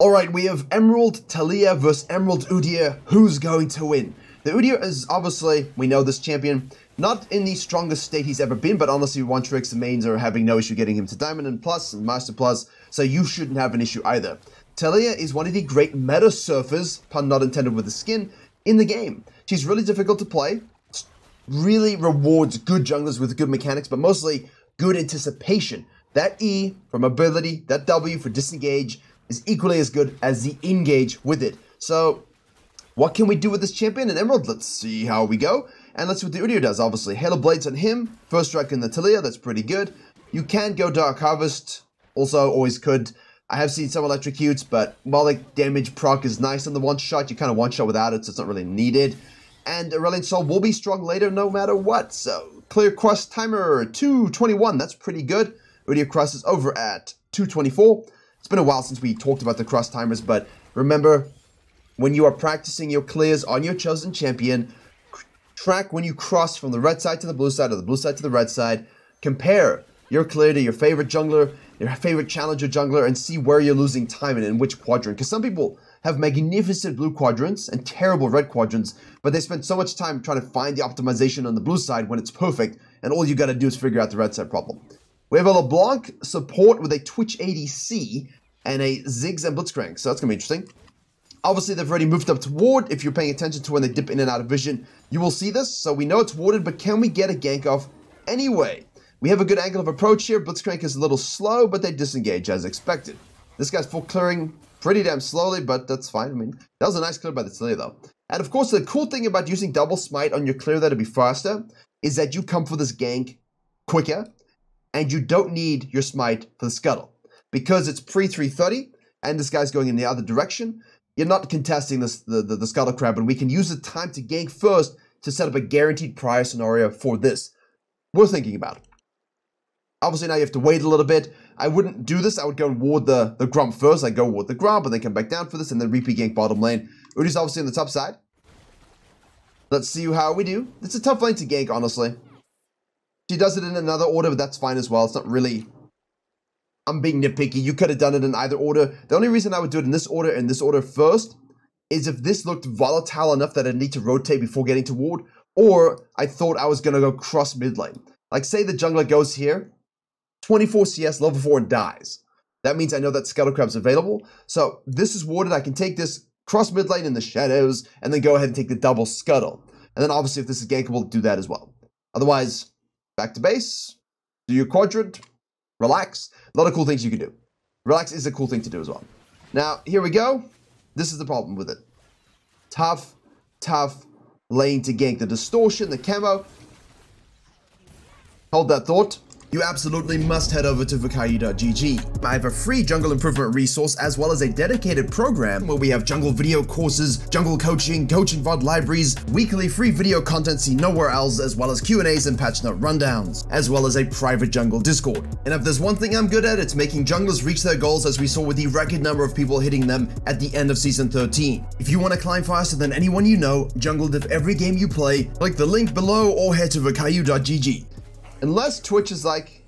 Alright, we have Emerald Taliyah versus Emerald Udyr. Who's going to win? The Udyr is obviously, we know this champion, not in the strongest state he's ever been, but honestly, One Tricks mains are having no issue getting him to Diamond and Plus and Master Plus, so you shouldn't have an issue either. Taliyah is one of the great meta surfers, pun not intended with the skin, in the game. She's really difficult to play, really rewards good junglers with good mechanics, but mostly good anticipation. That E for mobility, that W for disengage, is equally as good as the engage with it. So, what can we do with this champion and Emerald? Let's see how we go. And let's see what the Udyr does, obviously. Hail of Blades on him, first strike in the Taliyah, that's pretty good. You can go Dark Harvest, also always could. I have seen some electrocutes, but while like damage proc is nice on the one shot, you kind of one shot without it, so it's not really needed. And Aurelion Sol will be strong later no matter what. So clear cross timer 221, that's pretty good. Udyr cross is over at 224. It's been a while since we talked about the cross timers, but remember, when you are practicing your clears on your chosen champion, track when you cross from the red side to the blue side or the blue side to the red side. Compare your clear to your favorite jungler, your favorite challenger jungler, and see where you're losing time and in which quadrant. Because some people have magnificent blue quadrants and terrible red quadrants, but they spend so much time trying to find the optimization on the blue side when it's perfect, and all you gotta do is figure out the red side problem. We have a LeBlanc support with a Twitch ADC and a Ziggs and Blitzcrank, so that's going to be interesting. Obviously, they've already moved up to ward. If you're paying attention to when they dip in and out of vision, you will see this. So we know it's warded, but can we get a gank off anyway? We have a good angle of approach here. Blitzcrank is a little slow, but they disengage as expected. This guy's full clearing pretty damn slowly, but that's fine. I mean, that was a nice clear by the Slayer, though. And of course, the cool thing about using double smite on your clear that'll be faster is that you come for this gank quicker and you don't need your smite for the scuttle. Because it's pre 330 and this guy's going in the other direction, you're not contesting this, the, the, the scuttle crab, and we can use the time to gank first to set up a guaranteed prior scenario for this. We're thinking about. Obviously, now you have to wait a little bit. I wouldn't do this. I would go and ward the, the Gromp first. I go ward the Gromp and then come back down for this and then repeat gank bottom lane. Udyr's obviously on the top side. Let's see how we do. It's a tough lane to gank, honestly. She does it in another order, but that's fine as well. It's not really... I'm being nitpicky. You could have done it in either order. The only reason I would do it in this order and this order first is if this looked volatile enough that I'd need to rotate before getting to ward, or I thought I was going to go cross mid lane. Like, say the jungler goes here, 24 CS, level 4, and dies. That means I know that Scuttle Crab's available. So this is warded. I can take this cross mid lane in the shadows, and then go ahead and take the double Scuttle. And then obviously if this is gankable, do that as well. Otherwise, back to base, do your quadrant, relax. A lot of cool things you can do. Relax is a cool thing to do as well. Now, here we go. This is the problem with it. Tough, tough lane to gank. The distortion, the camo. Hold that thought you absolutely must head over to Virkayu.gg. I have a free jungle improvement resource as well as a dedicated program where we have jungle video courses, jungle coaching, coaching VOD libraries, weekly free video content seen nowhere else, as well as Q&As and patch note rundowns, as well as a private jungle Discord. And if there's one thing I'm good at, it's making junglers reach their goals as we saw with the record number of people hitting them at the end of season 13. If you want to climb faster than anyone you know, jungle div every game you play, click the link below or head to Virkayu.gg. Unless Twitch is like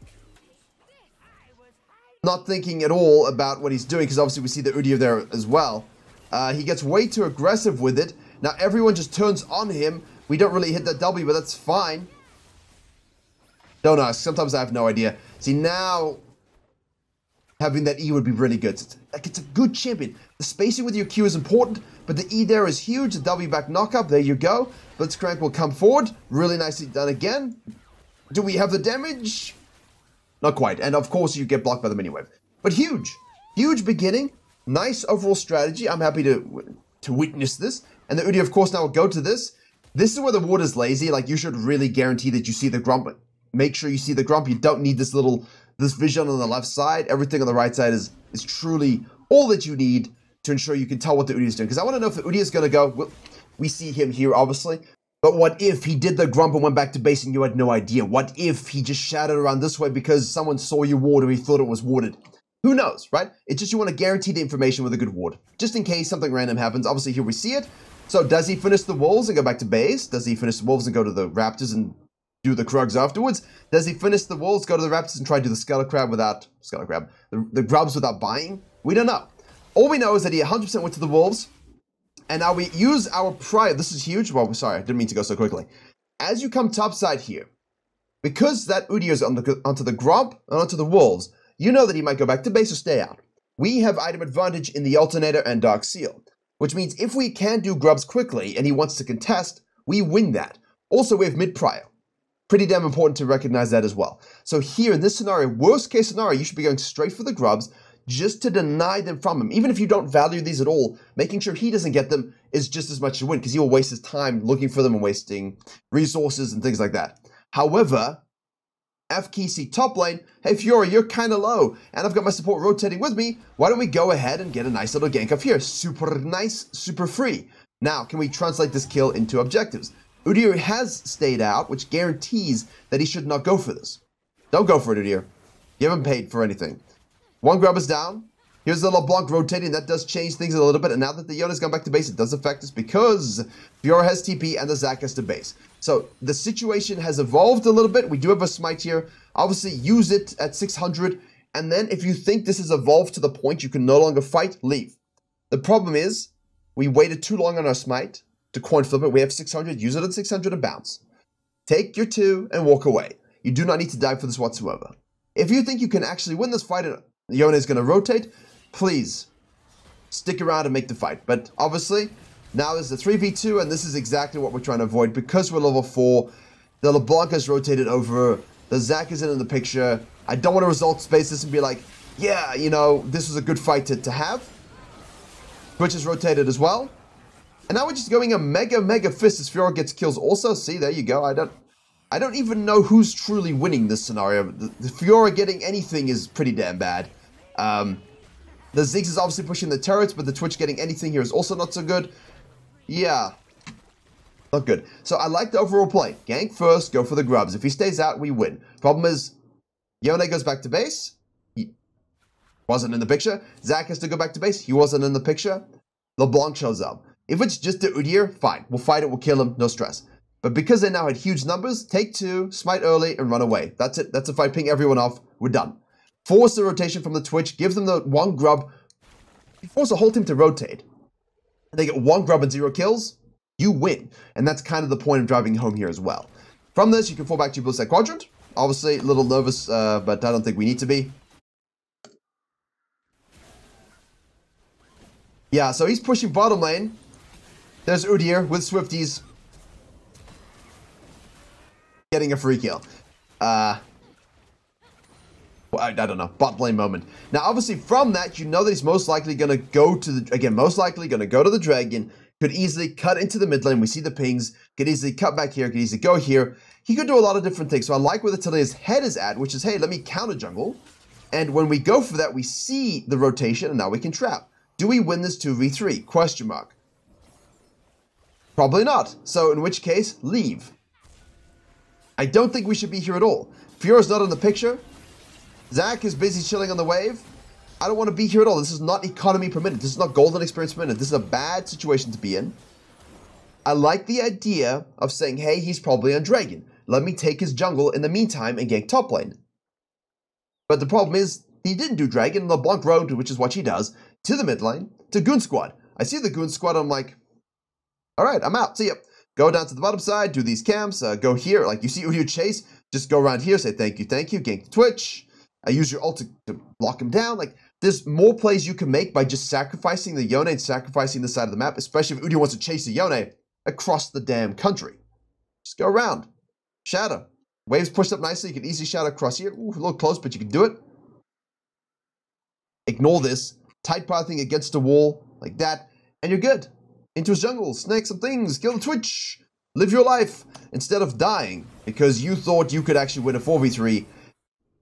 not thinking at all about what he's doing, because obviously we see the Udyr there as well. Uh, he gets way too aggressive with it. Now everyone just turns on him. We don't really hit that W, but that's fine. Don't ask. Sometimes I have no idea. See, now having that E would be really good. It's, like, it's a good champion. The spacing with your Q is important, but the E there is huge. The W back knockup, there you go. Blitzcrank will come forward. Really nicely done again. Do we have the damage? Not quite. And of course, you get blocked by the mini wave. But huge. Huge beginning. Nice overall strategy. I'm happy to to witness this. And the Udyr, of course, now will go to this. This is where the water's lazy. Like, you should really guarantee that you see the Gromp. Make sure you see the Gromp. You don't need this little, this vision on the left side. Everything on the right side is, is truly all that you need to ensure you can tell what the Udyr is doing. Because I want to know if the Udyr is going to go. We see him here, obviously. But what if he did the gromp and went back to base and you had no idea? What if he just shouted around this way because someone saw you ward or he thought it was warded? Who knows, right? It's just you want to guarantee the information with a good ward. Just in case something random happens. Obviously, here we see it. So does he finish the Wolves and go back to base? Does he finish the Wolves and go to the Raptors and do the Krugs afterwards? Does he finish the Wolves, go to the Raptors and try to do the Scuttle Crab without... Scuttle Crab. The, the Grubs without buying? We don't know. All we know is that he 100% went to the Wolves, and now we use our prior. This is huge. Well, sorry, I didn't mean to go so quickly. As you come topside here, because that Udyr is on the, onto the Gromp and onto the Wolves, you know that he might go back to base or stay out. We have item advantage in the Alternator and Dark Seal, which means if we can do grubs quickly and he wants to contest, we win that. Also, we have mid prior. Pretty damn important to recognize that as well. So here in this scenario, worst case scenario, you should be going straight for the grubs just to deny them from him. Even if you don't value these at all, making sure he doesn't get them is just as much a win because he will waste his time looking for them and wasting resources and things like that. However, FKC top lane, hey Fiora, you're kind of low, and I've got my support rotating with me. Why don't we go ahead and get a nice little gank up here? Super nice, super free. Now, can we translate this kill into objectives? Udyr has stayed out, which guarantees that he should not go for this. Don't go for it, Udyr. You haven't paid for anything. One grub is down. Here's the LeBlanc rotating. That does change things a little bit. And now that the Yone's gone back to base, it does affect us because Fiora has TP and the Zac has to base. So the situation has evolved a little bit. We do have a smite here. Obviously, use it at 600. And then if you think this has evolved to the point you can no longer fight, leave. The problem is we waited too long on our smite to coin flip it. We have 600. Use it at 600 and bounce. Take your two and walk away. You do not need to die for this whatsoever. If you think you can actually win this fight Yone is going to rotate, please stick around and make the fight. But obviously, now there's a 3v2, and this is exactly what we're trying to avoid. Because we're level 4, the LeBlanc has rotated over, the Zac isn't in the picture. I don't want to result space this and be like, yeah, you know, this was a good fight to, to have. Twitch is rotated as well. And now we're just going a mega, mega fist as Fiora gets kills also. See, there you go. I don't I don't even know who's truly winning this scenario. The, the Fiora getting anything is pretty damn bad. Um, the Ziggs is obviously pushing the turrets, but the Twitch getting anything here is also not so good. Yeah. Not good. So I like the overall play. Gank first, go for the grubs. If he stays out, we win. Problem is, Yone goes back to base. He wasn't in the picture. Zac has to go back to base. He wasn't in the picture. LeBlanc shows up. If it's just the Udyr, fine. We'll fight it, we'll kill him, no stress. But because they now had huge numbers, take two, smite early, and run away. That's it. That's a fight. Ping everyone off. We're done. Force the rotation from the Twitch. Give them the one grub. force the whole team to rotate. And They get one grub and zero kills. You win. And that's kind of the point of driving home here as well. From this, you can fall back to your side quadrant. Obviously, a little nervous, uh, but I don't think we need to be. Yeah, so he's pushing bottom lane. There's Udyr with Swifties getting a free kill. Uh, I, I, don't know, bot lane moment. Now, obviously, from that, you know that he's most likely going to go to the, again, most likely going to go to the dragon, could easily cut into the mid lane. We see the pings, could easily cut back here, could easily go here. He could do a lot of different things. So I like where the Taliyah's head is at, which is, hey, let me counter jungle. And when we go for that, we see the rotation, and now we can trap. Do we win this 2v3? Question mark. Probably not. So in which case, leave. I don't think we should be here at all. Fiora's not in the picture. Zac is busy chilling on the wave. I don't want to be here at all. This is not economy permitted. This is not golden experience permitted. This is a bad situation to be in. I like the idea of saying, hey, he's probably on Dragon. Let me take his jungle in the meantime and gank top lane. But the problem is, he didn't do Dragon. LeBlanc Road, which is what she does, to the mid lane, to Goon Squad. I see the Goon Squad, I'm like, all right, I'm out. See ya. Go down to the bottom side, do these camps, uh, go here. Like you see Udyr chase, just go around here, say thank you, thank you, gank Twitch. I use your ult to, to block him down. Like there's more plays you can make by just sacrificing the Yone and sacrificing the side of the map, especially if Udyr wants to chase the Yone across the damn country. Just go around. Shatter. Waves pushed up nicely. You can easily shadow across here. Ooh, a little close, but you can do it. Ignore this. Tight pathing against the wall like that, and you're good into his jungle, snake some things, kill the Twitch, live your life instead of dying because you thought you could actually win a 4v3.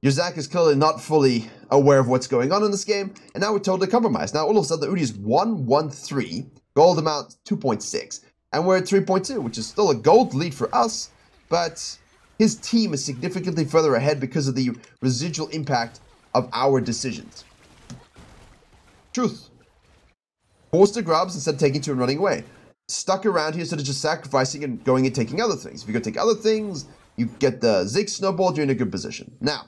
Your Zac is clearly not fully aware of what's going on in this game, and now we're totally compromised. Now all of a sudden the Udyr is 1-1-3, gold amount 2.6, and we're at 3.2, which is still a gold lead for us, but his team is significantly further ahead because of the residual impact of our decisions. Truth. Forced the grubs instead of taking two and running away. Stuck around here instead of just sacrificing and going and taking other things. If you go take other things, you get the Zig snowball, you're in a good position. Now,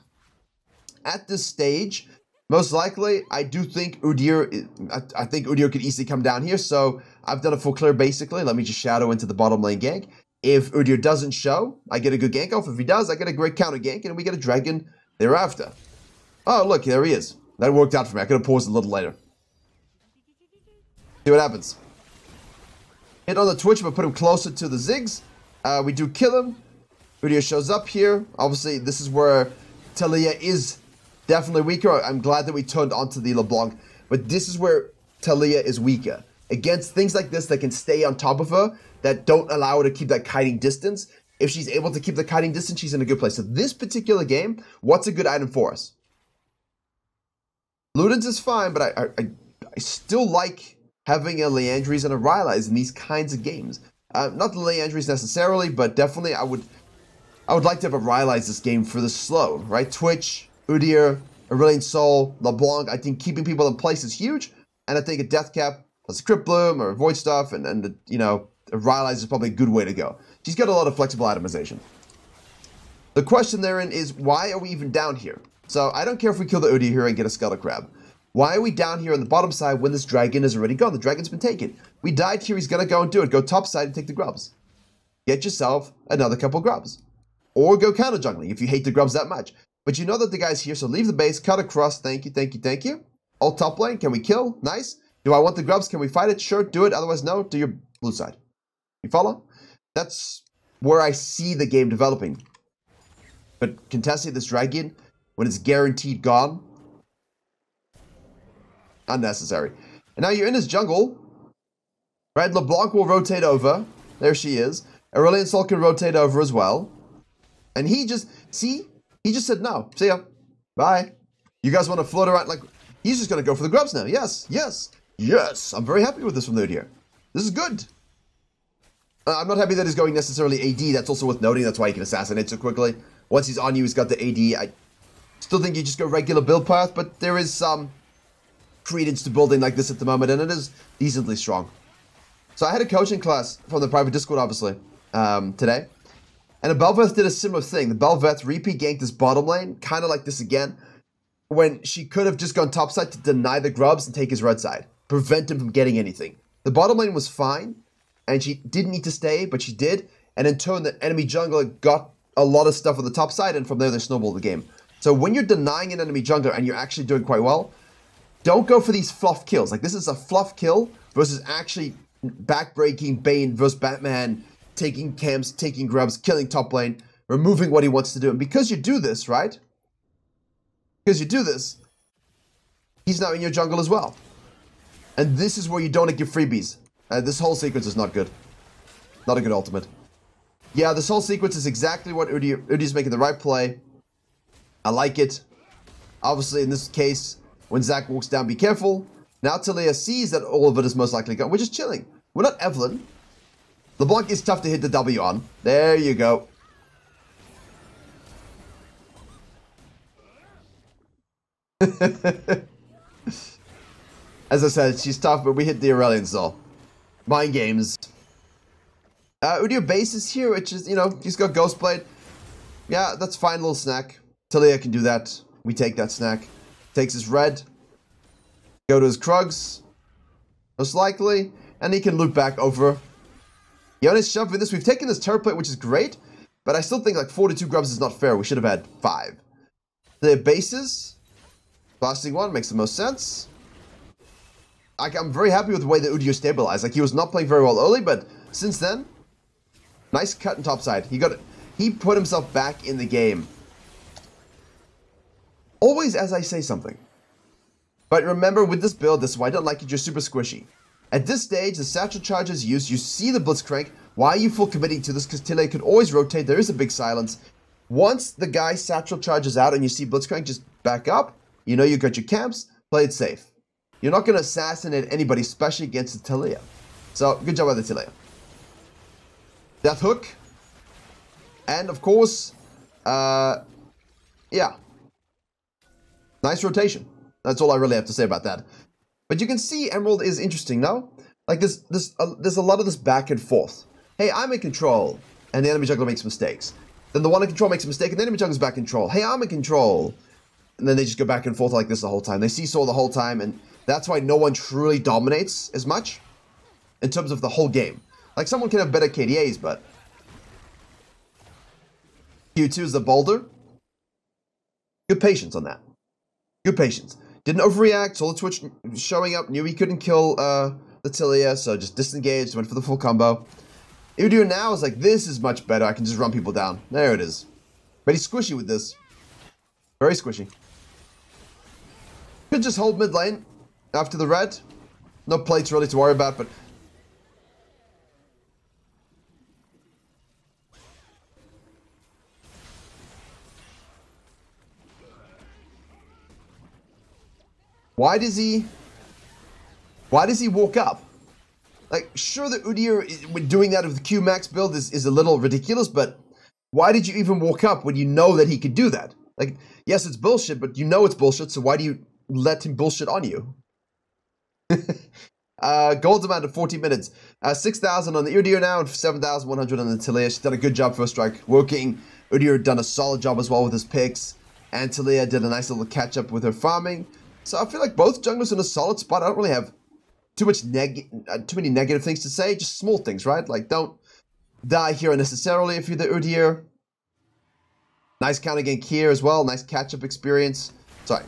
at this stage, Most likely, I do think Udyr, I, I think Udyr could easily come down here, so I've done a full clear basically. Let me just shadow into the bottom lane gank. If Udyr doesn't show, I get a good gank off. If he does, I get a great counter gank, and we get a dragon thereafter. Oh, look, there he is. That worked out for me. I could have paused a little later. See what happens. Hit on the Twitch, but put him closer to the Ziggs. Uh, we do kill him. Udyr shows up here. Obviously, this is where Taliyah is definitely weaker. I'm glad that we turned onto the LeBlanc, but this is where Taliyah is weaker. Against things like this that can stay on top of her, that don't allow her to keep that kiting distance. If she's able to keep the kiting distance, she's in a good place. So this particular game, what's a good item for us? Ludens is fine, but I, I, I still like having a Liandry's and a Rylai's in these kinds of games. Uh, not the Liandry's necessarily, but definitely I would I would like to have a Rylai's this game for the slow, right? Twitch, Udyr, Aurelion Sol, LeBlanc. I think keeping people in place is huge, and I think a Death Cap plus a Cryptbloom or Void Staff and, and you know, Rylai's is probably a good way to go. She's got a lot of flexible itemization. The question therein is, why are we even down here? So I don't care if we kill the Udyr here and get a Scuttle Crab. Why are we down here on the bottom side when this dragon is already gone? The dragon's been taken. We died here, he's gonna go and do it. Go top side and take the grubs. Get yourself another couple grubs. Or go counter jungling if you hate the grubs that much. But you know that the guy's here, so leave the base, cut across, thank you, thank you, thank you. All top lane, can we kill? Nice. Do I want the grubs? Can we fight it? Sure, do it. Otherwise, no, do your blue side. You follow? That's where I see the game developing. But contesting this dragon, when it's guaranteed gone, unnecessary. And now you're in his jungle. Right, LeBlanc will rotate over. There she is. Aurelion Sol can rotate over as well. And he just, see, he just said no. See ya. Bye. You guys want to float around? Like, he's just to go for the grubs now. Yes, yes, yes. I'm very happy with this from Nude here. This is good. Uh, I'm not happy that he's going necessarily AD. That's also worth noting. That's why he can assassinate so quickly. Once he's on you, he's got the AD. I still think you just go regular build path, but there is some credence to building like this at the moment, and it is decently strong. So I had a coaching class from the private Discord, obviously, um, today. And the Bel'Veth did a similar thing. The Bel'Veth repeat ganked this bottom lane, kind of like this again, when she could have just gone topside to deny the grubs and take his red side, prevent him from getting anything. The bottom lane was fine, and she didn't need to stay, but she did. And in turn, the enemy jungler got a lot of stuff on the top side, and from there, they snowballed the game. So when you're denying an enemy jungler and you're actually doing quite well, don't go for these fluff kills. Like, this is a fluff kill versus actually backbreaking Bane versus Batman taking camps, taking grubs, killing top lane, removing what he wants to do. And because you do this, right? Because you do this, he's now in your jungle as well. And this is where you don't get freebies. Uh, this whole sequence is not good. Not a good ultimate. Yeah, this whole sequence is exactly what Udi, Udi's making the right play. I like it. Obviously, in this case, when Zac walks down, be careful. Now Taliyah sees that all of it is most likely gone. We're just chilling. We're not Evelynn. LeBlanc is tough to hit the W on. There you go. As I said, she's tough, but we hit the Aurelion Sol. Mind games. Uh, Udyr base is here, which is, you know, he's got Ghostblade. Yeah, that's fine, little snack. Taliyah can do that. We take that snack. Takes his red. Go to his Krugs. Most likely. And he can loop back over Jonas Shove with this. We've taken this turret plate, which is great, but I still think like 42 grubs is not fair. We should have had five. The bases, blasting one makes the most sense. I, am very happy with the way that Udyr stabilized. Like he was not playing very well early, but since then, nice cut and topside. He got it. He put himself back in the game. Always as I say something. But remember, with this build, this is why I don't like it, you're super squishy. At this stage, the satchel charge is used, you see the Blitzcrank. Why are you full committing to this? Because Tile could always rotate, there is a big silence. Once the guy satchel charges out and you see Blitzcrank, just back up. You know you got your camps, play it safe. You're not going to assassinate anybody, especially against the Taliyah. So, good job by the Taliyah. Death Hook. And, of course, uh, yeah. Nice rotation. That's all I really have to say about that. But you can see Emerald is interesting, no? Like this, this, uh, there's a lot of this back and forth. Hey, I'm in control, and the enemy jungler makes mistakes. Then the one in control makes a mistake, and the enemy jungler's back in control. Hey, I'm in control. and then they just go back and forth like this the whole time. They seesaw the whole time, and that's why no one truly dominates as much in terms of the whole game. Like, someone can have better KDAs, but Q2 is the boulder. Good patience on that. Good patience. Didn't overreact. Saw the Twitch showing up. Knew he couldn't kill uh, the Taliyah, so just disengaged. Went for the full combo. Udyr now is like, this is much better. I can just run people down. There it is. But he's squishy with this. Very squishy. Could just hold mid lane after the red. No plates really to worry about, but Why does he... Why does he walk up? Like, sure, the Udyr doing that with the Q max build is, is a little ridiculous, but why did you even walk up when you know that he could do that? Like, yes, it's bullshit, but you know it's bullshit, so why do you let him bullshit on you? uh, gold amount of 40 minutes. Uh, 6,000 on the Udyr now and 7,100 on the Taliyah. She's done a good job first strike working. Udyr done a solid job as well with his picks. And Taliyah did a nice little catch up with her farming. So I feel like both junglers in a solid spot. I don't really have too much neg uh, too many negative things to say. Just small things, right? Like don't die here unnecessarily if you're the Udyr. Nice counter gank here as well. Nice catch-up experience. Sorry.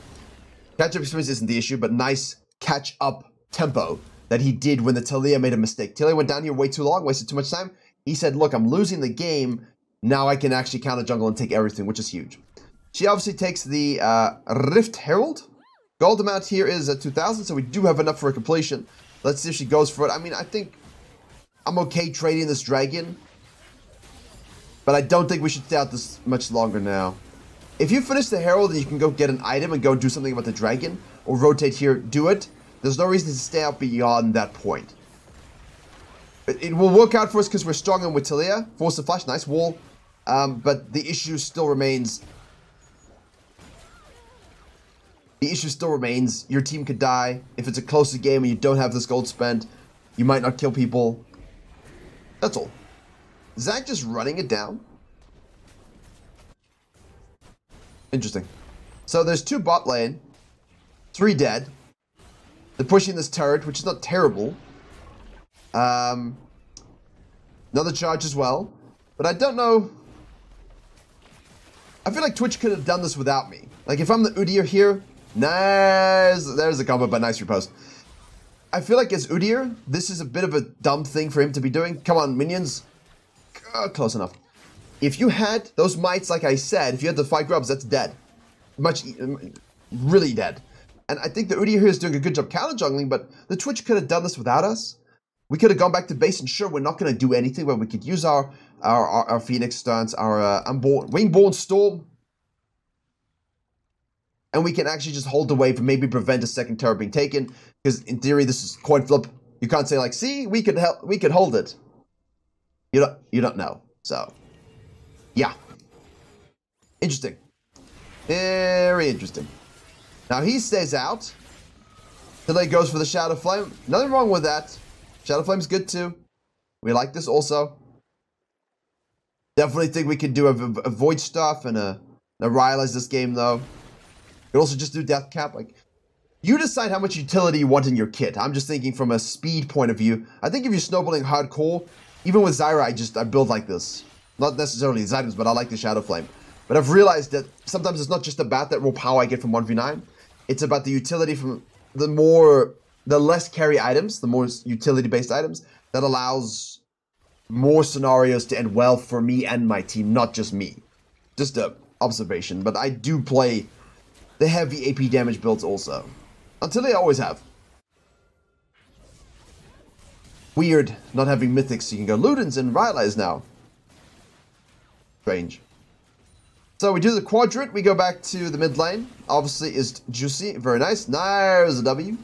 Catch-up experience isn't the issue, but nice catch-up tempo that he did when the Taliyah made a mistake. Taliyah went down here way too long, wasted too much time. He said, look, I'm losing the game. Now I can actually counter jungle and take everything, which is huge. She obviously takes the uh, Rift Herald. Gold amount here is at 2,000, so we do have enough for a completion. Let's see if she goes for it. I mean, I think I'm okay trading this dragon. But I don't think we should stay out this much longer now. If you finish the Herald and you can go get an item and go do something about the dragon, or rotate here, do it. There's no reason to stay out beyond that point. It, it will work out for us because we're strong with Taliyah. Force the flash, nice wall. Um, but the issue still remains The issue still remains. Your team could die. If it's a closer game and you don't have this gold spent, you might not kill people. That's all. Zac just running it down? Interesting. So there's two bot lane. Three dead. They're pushing this turret, which is not terrible. Um, another charge as well. But I don't know... I feel like Twitch could have done this without me. Like, if I'm the Udyr here, Nice. There's a combo, but nice repost. I feel like as Udyr, this is a bit of a dumb thing for him to be doing. Come on, minions. Uh, close enough. If you had those mites, like I said, if you had the five grubs, that's dead. Much, really dead. And I think the Udyr here is doing a good job counter jungling, but the Twitch could have done this without us. We could have gone back to base, and sure, we're not going to do anything, but we could use our our, our, our Phoenix stance, our uh, Wingborne Storm, and we can actually just hold away from maybe prevent a second turret being taken. Because in theory, this is coin flip. You can't say like, see, we could help, we could hold it. You don't, you don't know. So, yeah, interesting, very interesting. Now he stays out. Delay goes for the Shadow Flame. Nothing wrong with that. Shadow Flame's good too. We like this also. Definitely think we can do a, a Void staff and a, a Rylai's this game though could also just do death cap. Like, you decide how much utility you want in your kit. I'm just thinking from a speed point of view. I think if you're snowballing hardcore, even with Zyra, I just I build like this. Not necessarily these items, but I like the Shadow Flame. But I've realized that sometimes it's not just about that raw power I get from 1v9. It's about the utility from the more, the less carry items, the more utility-based items, that allows more scenarios to end well for me and my team, not just me. Just a observation. But I do play the heavy AP damage builds also. Until they always have. Weird not having mythics you can go Ludens and Rylai's now. Strange. So we do the quadrant, we go back to the mid lane. Obviously is Juicy, very nice. There's a W.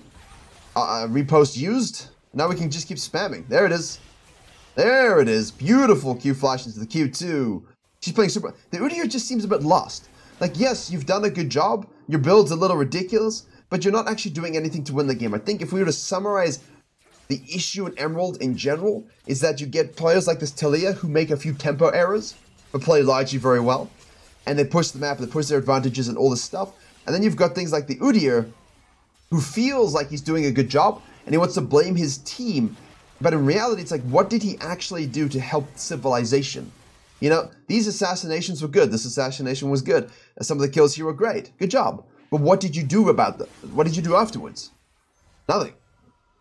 Uh, uh, repost used. Now we can just keep spamming. There it is. There it is. Beautiful Q flash into the Q2. She's playing super. The Udyr just seems a bit lost. Like, yes, you've done a good job. Your build's a little ridiculous, but you're not actually doing anything to win the game. I think if we were to summarize the issue in Emerald in general, is that you get players like this Taliyah who make a few tempo errors, but play largely very well. And they push the map, and they push their advantages and all this stuff. And then you've got things like the Udyr, who feels like he's doing a good job, and he wants to blame his team. But in reality, it's like, what did he actually do to help civilization? You know, these assassinations were good. This assassination was good. Some of the kills here were great. Good job. But what did you do about them? What did you do afterwards? Nothing.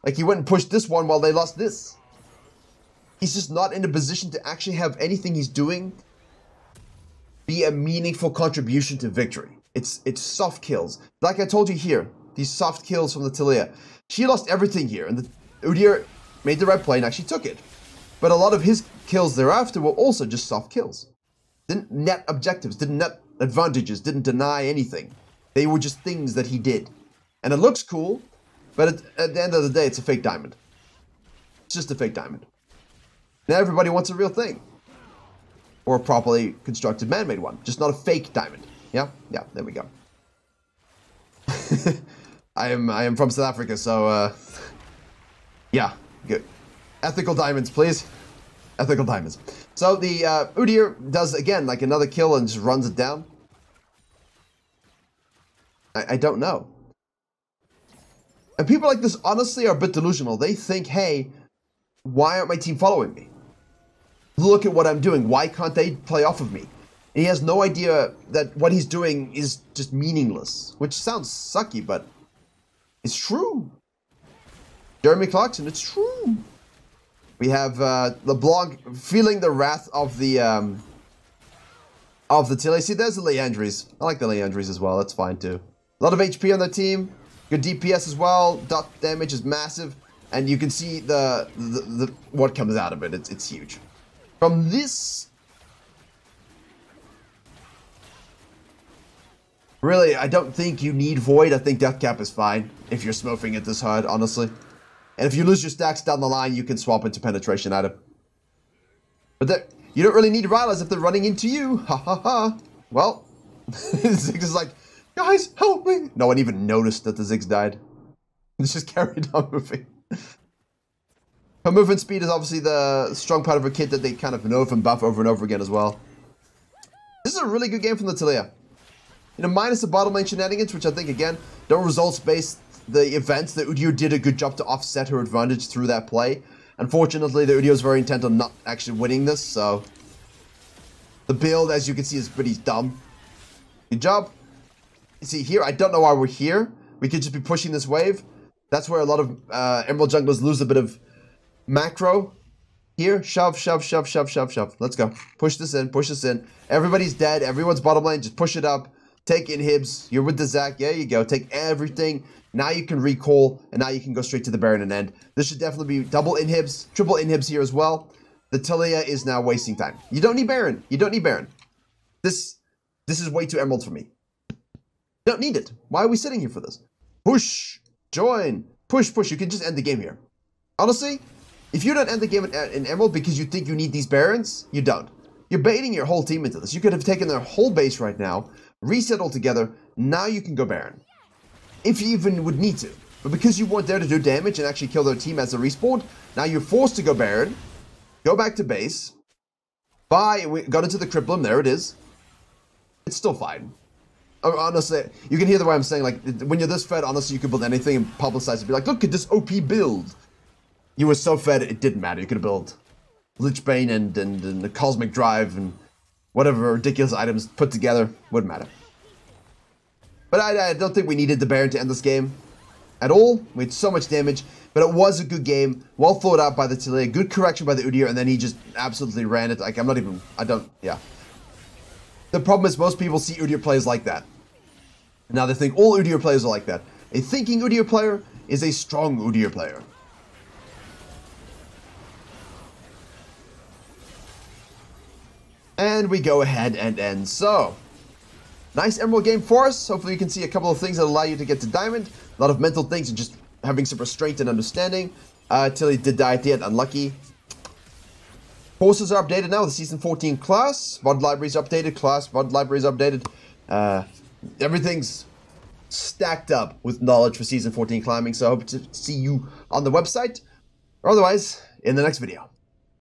Like he went and pushed this one while they lost this. He's just not in a position to actually have anything he's doing be a meaningful contribution to victory. It's it's soft kills. Like I told you here, these soft kills from the Taliyah. She lost everything here, and the Udyr made the right play and actually took it. But a lot of his kills thereafter were also just soft kills. Didn't net objectives, didn't net advantages, didn't deny anything. They were just things that he did. And it looks cool, but at, at the end of the day, it's a fake diamond. It's just a fake diamond. Now everybody wants a real thing. Or a properly constructed man-made one. Just not a fake diamond. Yeah? Yeah, there we go. I am I am from South Africa, so uh yeah, good. Ethical diamonds, please. Ethical diamonds. So the uh, Udyr does again like another kill and just runs it down. I, I don't know. And people like this honestly are a bit delusional. They think, hey, why aren't my team following me? Look at what I'm doing. Why can't they play off of me? And he has no idea that what he's doing is just meaningless, which sounds sucky, but it's true. Jeremy Clarkson, it's true. We have uh, LeBlanc feeling the wrath of the um, of the Tilly. See, there's the Liandry's. I like the Liandry's as well. That's fine too. A lot of HP on the team. Good DPS as well. Dot damage is massive, and you can see the, the, the what comes out of it. It's it's huge. From this, really, I don't think you need Void. I think Death Cap is fine if you're smurfing it this hard, honestly. And if you lose your stacks down the line, you can swap into penetration item. But that you don't really need Rylai's if they're running into you. Ha ha ha. Well, Ziggs is like, guys, help me. No one even noticed that the Ziggs died. It's just carried on moving. Her movement speed is obviously the strong part of her kit that they kind of nerf and buff over and over again as well. This is a really good game from the Taliyah. You know, minus the bottom lane shenanigans, which I think, again, don't results-based the events, that Udyr did a good job to offset her advantage through that play. Unfortunately, the Udyr was very intent on not actually winning this, so... The build, as you can see, is pretty dumb. Good job. You see, here, I don't know why we're here. We could just be pushing this wave. That's where a lot of uh, Emerald junglers lose a bit of macro. Here, shove, shove, shove, shove, shove, shove. Let's go. Push this in, push this in. Everybody's dead. Everyone's bottom lane. Just push it up. Take inhibs. You're with the Zac. There you go. Take everything. Now you can recall, and now you can go straight to the Baron and end. This should definitely be double inhibs, triple inhibs here as well. The Taliyah is now wasting time. You don't need Baron. You don't need Baron. This this is way too emerald for me. Don't need it. Why are we sitting here for this? Push, join, push, push. You can just end the game here. Honestly, if you don't end the game in, in emerald because you think you need these Barons, you don't. You're baiting your whole team into this. You could have taken their whole base right now, reset all together. Now you can go Baron if you even would need to. But because you weren't there to do damage and actually kill their team as a respawn, now you're forced to go Baron, go back to base, buy, we got into the Crippling, there it is. It's still fine. Uh, honestly, you can hear the way I'm saying, like, when you're this fed, honestly, you could build anything and publicize it. Be like, look at this OP build. You were so fed, it didn't matter. You could have built Lichbane and, and, and the Cosmic Drive and whatever ridiculous items put together. Wouldn't matter. But I, I, don't think we needed the Baron to end this game at all. We had so much damage, but it was a good game. Well thought out by the Taliyah. Good correction by the Udyr, and then he just absolutely ran it. Like, I'm not even... I don't... Yeah. The problem is most people see Udyr players like that. Now they think all Udyr players are like that. A thinking Udyr player is a strong Udyr player. And we go ahead and end so. Nice Emerald game for us. Hopefully you can see a couple of things that allow you to get to Diamond. A lot of mental things and just having some restraint and understanding. Uh, Tilly did die at the end, unlucky. Courses are updated now with the Season 14 class. VOD libraries updated, class, VOD libraries updated. Uh, everything's stacked up with knowledge for Season 14 climbing, so I hope to see you on the website. Or otherwise, in the next video.